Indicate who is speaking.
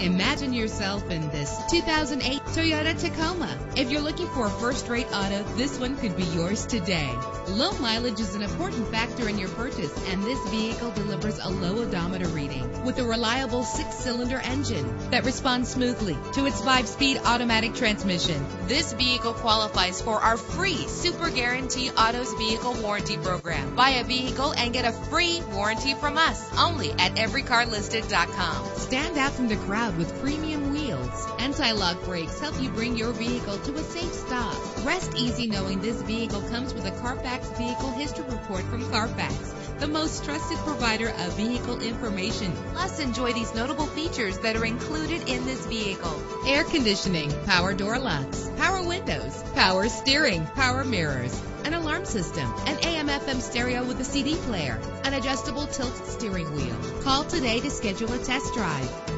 Speaker 1: Imagine yourself in this 2008 Toyota Tacoma. If you're looking for a first-rate auto, this one could be yours today. Low mileage is an important factor in your purchase, and this vehicle delivers a low odometer reading with a reliable six-cylinder engine that responds smoothly to its five-speed automatic transmission. This vehicle qualifies for our free Super Guarantee Autos Vehicle Warranty Program. Buy a vehicle and get a free warranty from us only at everycarlisted.com. Stand out from the crowd with premium wheels. Anti-lock brakes help you bring your vehicle to a safe stop. Rest easy knowing this vehicle comes with a Carfax Vehicle History Report from Carfax, the most trusted provider of vehicle information. Plus, enjoy these notable features that are included in this vehicle. Air conditioning, power door locks, power windows, power steering, power mirrors, an alarm system, an AM FM stereo with a CD player, an adjustable tilt steering wheel. Call today to schedule a test drive.